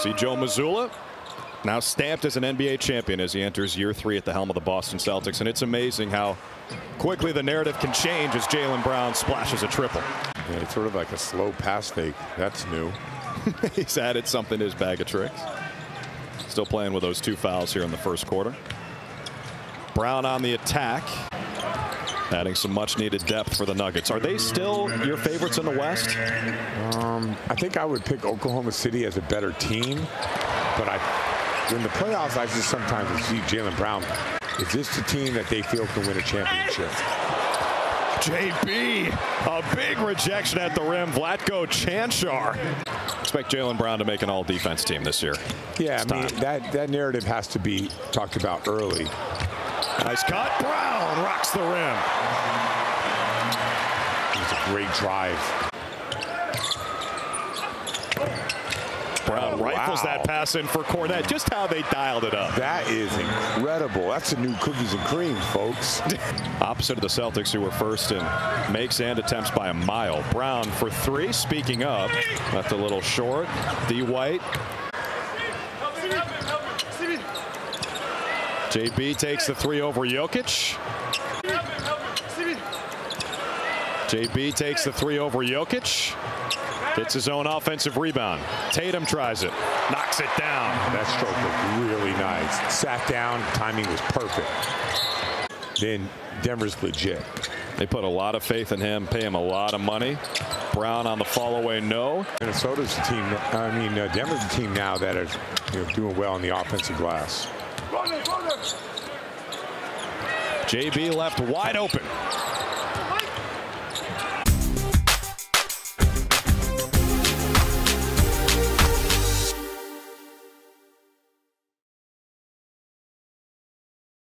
See Joe Mazzulla now stamped as an NBA champion as he enters year three at the helm of the Boston Celtics. And it's amazing how quickly the narrative can change as Jaylen Brown splashes a triple. Yeah, it's sort of like a slow pass fake. That's new. He's added something to his bag of tricks. Still playing with those two fouls here in the first quarter. Brown on the attack. Adding some much needed depth for the Nuggets. Are they still your favorites in the West? Um, I think I would pick Oklahoma City as a better team. But I, in the playoffs, I just sometimes see Jaylen Brown. Is this the team that they feel can win a championship? JB, a big rejection at the rim. Vlatko Cancar. Expect Jaylen Brown to make an all-defense team this year. Yeah, it's I mean, time. that, that narrative has to be talked about early. Nice cut. Brown rocks the rim. It's a great drive. Brown oh, rifles wow. that pass in for Kornet. Just how they dialed it up. That is incredible. That's the new cookies and cream, folks. Opposite of the Celtics, who were first in makes and attempts by a mile. Brown for three. Speaking of, left a little short. D. White. JB takes the three over Jokic. JB takes the three over Jokic. Gets his own offensive rebound. Tatum tries it. Knocks it down. That stroke was really nice. Sat down. Timing was perfect. Then Denver's legit. They put a lot of faith in him, pay him a lot of money. Brown on the fall away, no. Minnesota's the team, I mean, uh, Denver's the team now that is you know, doing well on the offensive glass. JB left wide open.